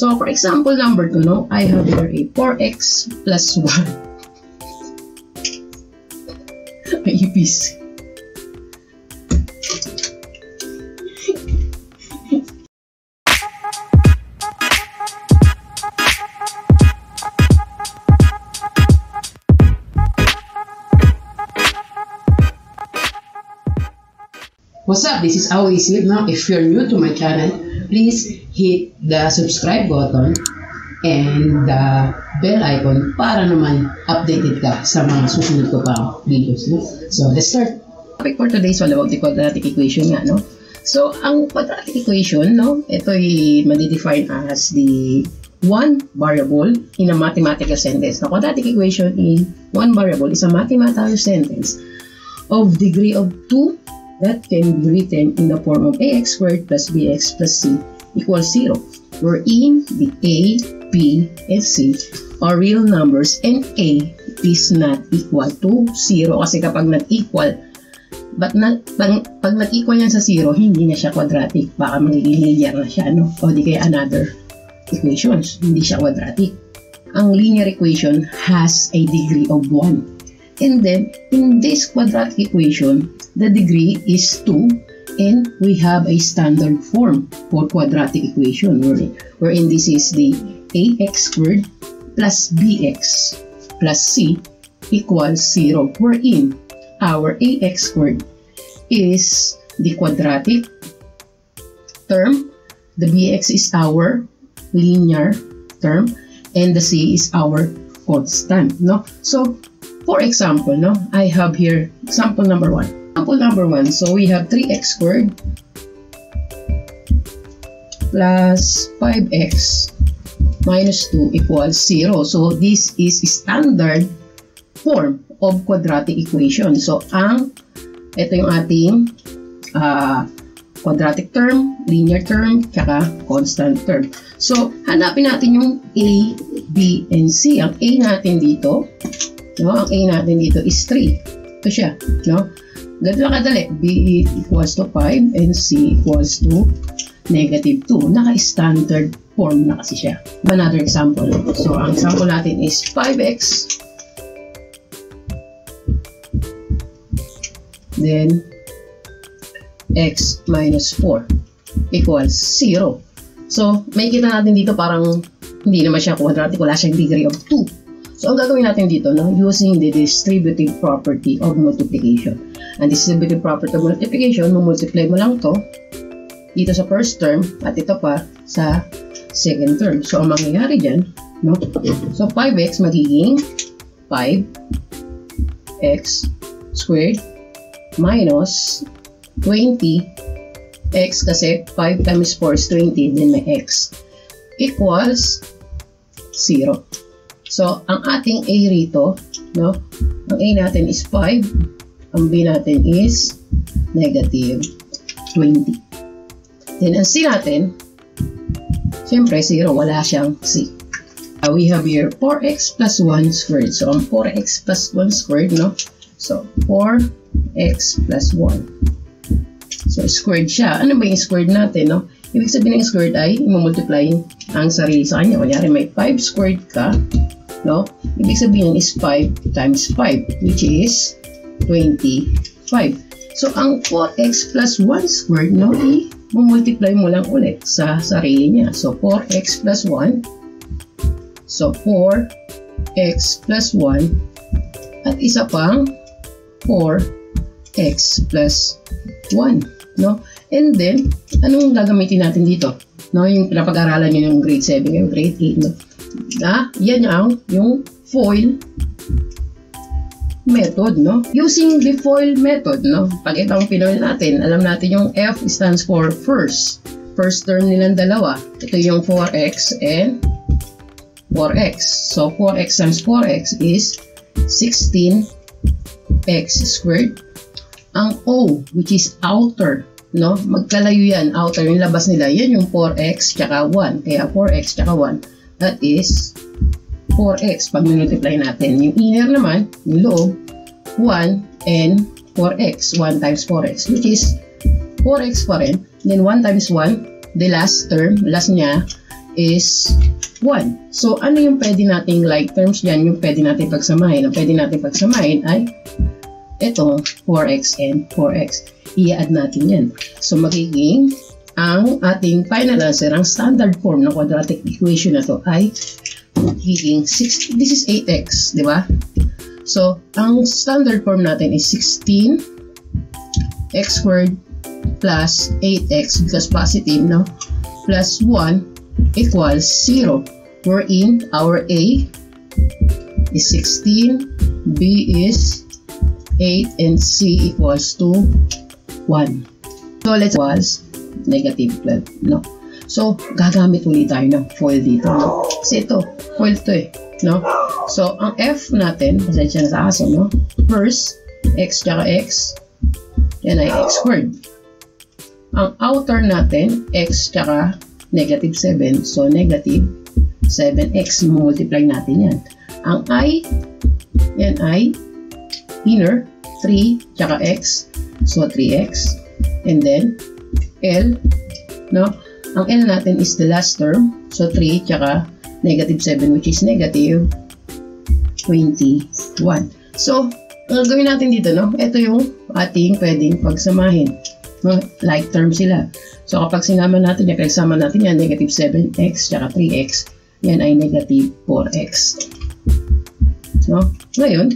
So, for example, number 2, no, I have here a 4x plus 1. Maipis. What's up? This is Awi Isip. Now, if you're new to my channel, please hit the subscribe button and the bell icon para naman updated ka sa mga susunod ko pang videos. No? So, let's start. Topic for today is all about the quadratic equation nga, no? So, ang quadratic equation, no, ito ay madi-define as the one variable in a mathematical sentence. The quadratic equation in one variable is a mathematical sentence of degree of 2 that can be written in the form of ax squared plus bx plus c equals 0, wherein the a, b, and c are real numbers and a is not equal to 0 kasi kapag not-equal but not, pag, pag not-equal yan sa 0, hindi na siya quadratic. Baka magiging linear na siya, no? O di kaya another equations. Hindi siya quadratic. Ang linear equation has a degree of 1. And then, in this quadratic equation, the degree is 2 and we have a standard form for quadratic equation wherein, this is the ax squared plus bx plus c equals 0 wherein our ax squared is the quadratic term, the bx is our linear term, and the c is our constant. No? So, For example, no, I have here example number 1. Example number 1, so we have 3x squared plus 5x minus 2 equals 0. So, this is standard form of quadratic equation. So, ang, ito yung ating uh, quadratic term, linear term, tsaka constant term. So, hanapin natin yung A, B, and C. Ang A natin dito, No? Ang A natin dito is 3. Ito siya. No? Ganito kadali. B equals to 5 and C equals to negative 2. Naka-standard form na kasi siya. Another example. So, ang example natin is 5x then x minus 4 equals 0. So, may kita natin dito parang hindi naman siya quadratic, wala siyang degree of 2. So, ang gagawin natin dito, no, using the distributive property of multiplication. Ang distributive property of multiplication, multiply mo lang to dito sa first term at ito pa sa second term. So, ang mangyayari dyan, no, so 5x magiging 5x squared minus 20 x kasi 5 times 4 is 20, then may x equals 0. So, ang ating A rito, no? Ang A natin is 5. Ang B natin is negative 20. Then, ang C natin, siyempre, 0. Wala siyang C. Uh, we have here 4x plus 1 squared. So, ang 4x plus 1 squared, no? So, 4x plus 1. So, squared siya. Ano ba yung squared natin, no? Ibig sabihin ng squared ay, i-multiply ang sarili sa kanya. Kunyari, may 5 squared ka, no? Ibig sabihin is 5 times 5, which is 25. So, ang 4x plus 1 squared, no, i-multiply mo lang ulit sa sarili niya. So, 4x plus 1. So, 4x plus 1. At isa pang 4x plus 1. No? And then, anong gagamitin natin dito? No, yung pinapag-aralan nyo yung grade 7, yung grade 8, no? na yan ang yung foil method, no? Using the foil method, no? Pag itong pinoil natin, alam natin yung F stands for first. First term nilang dalawa. Ito yung 4x and 4x. So, 4x times 4x is 16x squared. Ang O, which is outer, no? Magkalayo yan. Outer, yung labas nila. Yan yung 4x tsaka 1. Kaya 4x tsaka 1 That is 4x pag multiply natin. Yung inner naman, yung loob, 1 and 4x. 1 times 4x, which is 4x pa rin. Then 1 times 1, the last term, last niya is 1. So, ano yung pwede nating like terms dyan? Yung pwede natin pagsamahin. Ang pwede natin pagsamahin ay ito, 4x and 4x. I-add natin yan. So, magiging ang ating final answer, ang standard form ng quadratic equation na to ay magiging 6, this is 8x, di ba? So, ang standard form natin is 16 x squared plus 8x because positive, no? Plus 1 equals 0. Wherein our A is 16, B is 8, and C equals to 1. So, let's was negative 12, no? So, gagamit ulit tayo ng foil dito, no? Kasi ito, foil to eh, no? So, ang F natin, pasensya na sa aso, no? First, x tsaka x, yan ay x squared. Ang outer natin, x tsaka negative 7. So, negative 7x. Multiply natin yan. Ang i, yan ay inner 3 tsaka x. So, 3x. And then, L, no? Ang L natin is the last term. So, 3 tsaka negative 7 which is negative 21. So, ang gagawin natin dito, no? Ito yung ating pwedeng pagsamahin. No? Like term sila. So, kapag sinama natin yan, pinagsama natin yan, negative 7x tsaka 3x, yan ay negative 4x. No? Ngayon,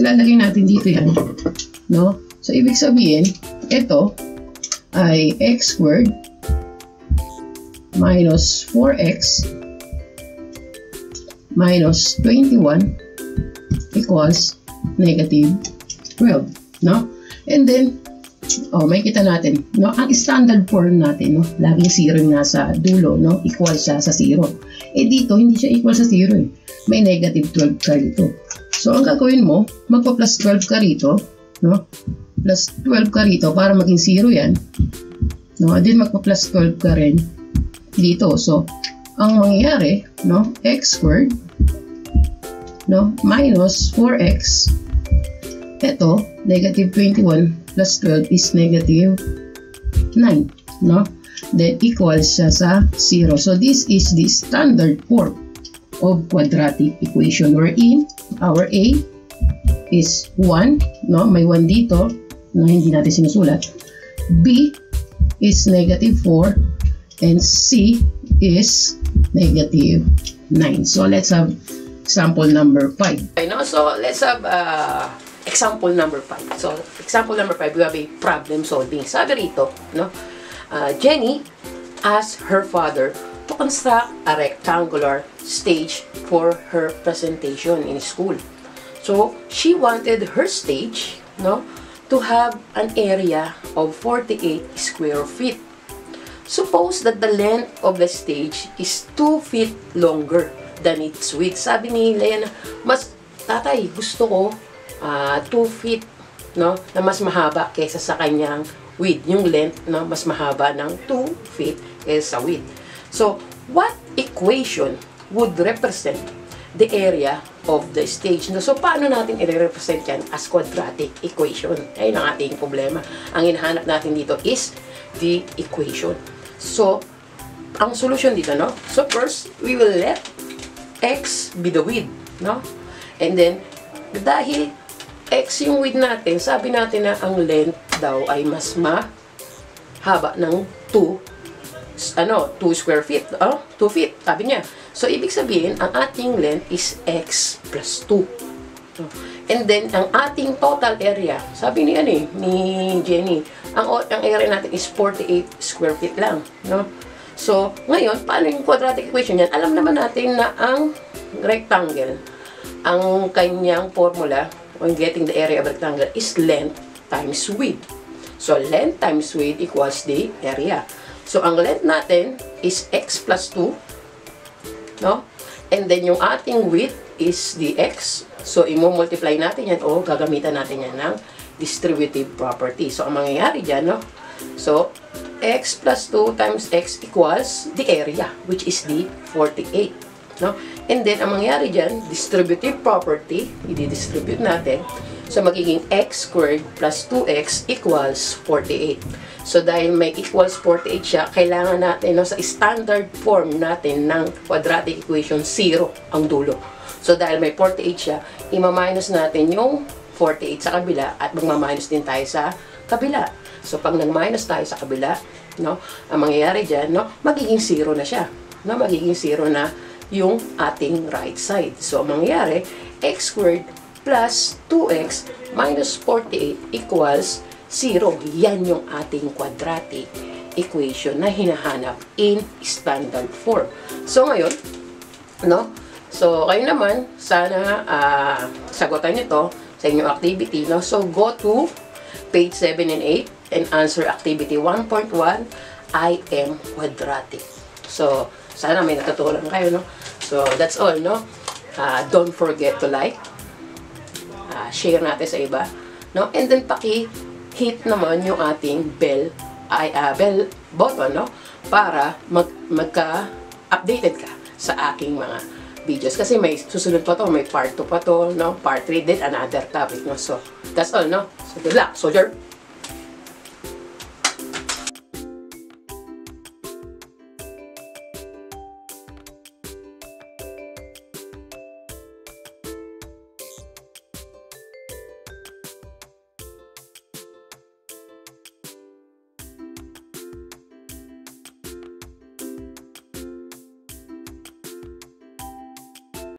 ilalagay natin dito yan. No? So, ibig sabihin, ito ay x squared minus 4x minus 21 equals negative 12. No? And then, Oh, may kita natin. No, ang standard form natin, no, laging zero nga sa dulo, no, equal siya sa zero. Eh dito, hindi siya equal sa zero eh. May negative 12 ka dito. So, ang gagawin mo, magpa-plus 12 ka rito, no, plus 12 ka rito para maging zero yan. No, and then magpa-plus 12 ka rin dito. So, ang mangyayari, no, x squared, no, minus 4x, ito, negative 21 plus 12 is negative 9, no? Then equals siya sa 0. So this is the standard form of quadratic equation wherein our A is 1, no? May 1 dito na hindi natin sinusulat. B is negative 4 and C is negative 9. So let's have example number 5. Okay, no? So let's have uh, example number 5. So, example number 5, we have a problem solving. Sabi rito, no? Uh, Jenny asked her father to construct a rectangular stage for her presentation in school. So, she wanted her stage, no, to have an area of 48 square feet. Suppose that the length of the stage is 2 feet longer than its width. Sabi ni Leia mas, tatay, gusto ko uh, ah, 2 feet no, na mas mahaba kaysa sa kanyang width. Yung length na mas mahaba ng 2 feet kaysa sa width. So, what equation would represent the area of the stage. No? So, paano natin i-represent yan as quadratic equation? Ayun ang ating problema. Ang hinahanap natin dito is the equation. So, ang solution dito, no? So, first, we will let x be the width, no? And then, dahil x yung width natin, sabi natin na ang length daw ay mas mahaba ng 2 ano, 2 square feet. Oh, 2 feet, sabi niya. So, ibig sabihin, ang ating length is x plus 2. And then, ang ating total area, sabi ni, ano, eh, ni Jenny, ang, ang area natin is 48 square feet lang. No? So, ngayon, paano yung quadratic equation yan? Alam naman natin na ang rectangle, ang kanyang formula, when getting the area of rectangle is length times width. So, length times width equals the area. So, ang length natin is x plus 2. No? And then, yung ating width is the x. So, imo-multiply natin yan o gagamitan natin yan ng distributive property. So, ang mangyayari dyan, no? So, x plus 2 times x equals the area, which is the 48. No? And then, ang mangyayari dyan, distributive property, i-distribute natin. So, magiging x squared plus 2x equals 48. So, dahil may equals 48 siya, kailangan natin, no, sa standard form natin ng quadratic equation, 0 ang dulo. So, dahil may 48 siya, ima-minus natin yung 48 sa kabila at magma-minus din tayo sa kabila. So, pag nag-minus tayo sa kabila, no, ang mangyayari dyan, no, magiging 0 na siya. No, magiging 0 na yung ating right side. So, ang mangyayari, x squared plus 2x minus 48 equals 0. Yan yung ating quadratic equation na hinahanap in standard form. So, ngayon, no? So, kayo naman, sana uh, sagutan nyo to sa inyong activity, no? So, go to page 7 and 8 and answer activity 1.1, I am quadratic. So, sana may natutunan kayo, no? So, that's all, no? Uh, don't forget to like, uh, share natin sa iba, no? And then, paki-hit naman yung ating bell, ay, uh, bell button, no? Para mag, magka-updated ka sa aking mga videos. Kasi may susunod pa to, may part 2 pa to, no? Part 3 din, another topic, no? So, that's all, no? So, good luck, soldier!